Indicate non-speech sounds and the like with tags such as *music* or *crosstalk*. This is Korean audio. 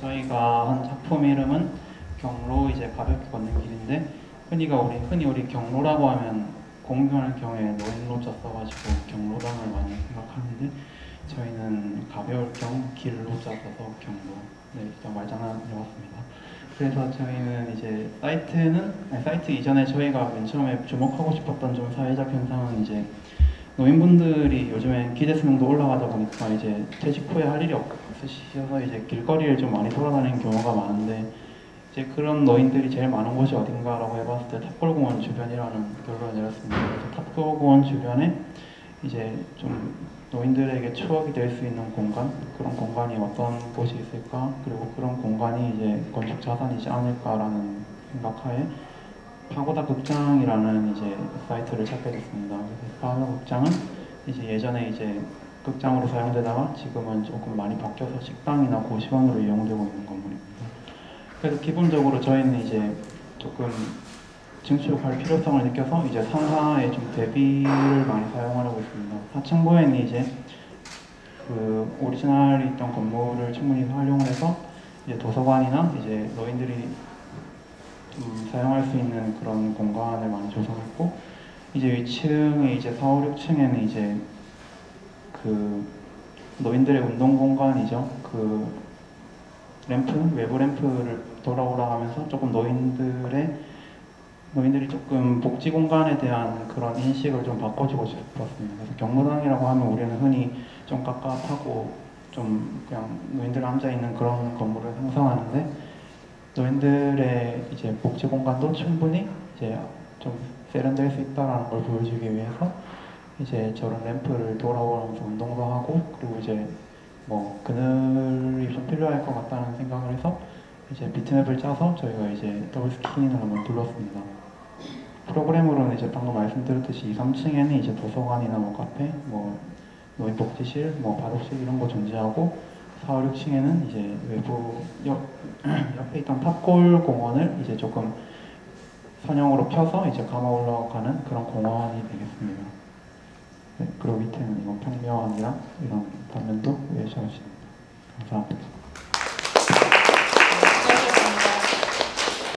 저희가 한 작품 이름은 경로 이제 가볍게 걷는 길인데 흔히가 우리 흔히 우리 경로라고 하면 공유하는 경우에 노인로자 써가지고 경로당을 많이 생각하는데 저희는 가벼울 경우 길로자 써서 경로 네 일단 말장난이었습니다. 그래서 저희는 이제 사이트는 아니, 사이트 이전에 저희가 맨 처음에 주목하고 싶었던 좀 사회적 현상은 이제 노인분들이 요즘엔 기대 수명도 올라가다 보니까 이제 퇴직 후에 할 일이 없으셔서 이제 길거리를 좀 많이 돌아다니는 경우가 많은데 이제 그런 노인들이 제일 많은 곳이 어딘가라고 해봤을 때 탑골공원 주변이라는 결론을 내렸습니다. 그래서 탑골공원 주변에 이제 좀 노인들에게 추억이 될 수 있는 공간 그런 공간이 어떤 곳이 있을까 그리고 그런 공간이 이제 건축 자산이지 않을까라는 생각하에 파고다 극장이라는 이제 사이트를 찾게 됐습니다. 파고다 극장은 이제 예전에 이제 극장으로 사용되다가 지금은 조금 많이 바뀌어서 식당이나 고시원으로 이용되고 있는 건물입니다. 그래서 기본적으로 저희는 이제 조금 증축할 필요성을 느껴서 이제 상하에 좀 대비를 많이 사용하려고 있습니다. 4층부에는 이제 그 오리지널이 있던 건물을 충분히 활용해서 이제 도서관이나 이제 노인들이 좀 사용할 수 있는 그런 공간을 많이 조성했고 이제 위층에 이제 4, 5, 6층에는 이제 그 노인들의 운동 공간이죠. 그 램프, 외부 램프를 돌아오라 하면서 조금 노인들의 노인들이 조금 복지 공간에 대한 그런 인식을 좀 바꿔주고 싶었습니다. 그래서 경로당이라고 하면 우리는 흔히 좀 깝깝하고 좀 그냥 노인들 앉아 있는 그런 건물을 상상하는데 노인들의 이제 복지 공간도 충분히 이제 좀 세련될 수 있다라는 걸 보여주기 위해서 이제 저런 램프를 돌아오면서 운동도 하고 그리고 이제 뭐 그늘이 좀 필요할 것 같다는 생각을 해서 이제 비트맵을 짜서 저희가 이제 double skin을 한번 둘렀습니다. 프로그램으로는 이제 방금 말씀드렸듯이 2, 3층에는 이제 도서관이나 뭐 카페, 뭐 노인복지실, 뭐 바둑실 이런 거 존재하고 4, 5, 6층에는 이제 외부 옆, *clears throat* 옆에 있던 탑골 공원을 이제 조금 선형으로 펴서 이제 감아 올라가는 그런 공원이 되겠습니다. 네, 그리고 밑에는 이건 평면이랑 이런 단면도 외셔주십니다. 감사합니다.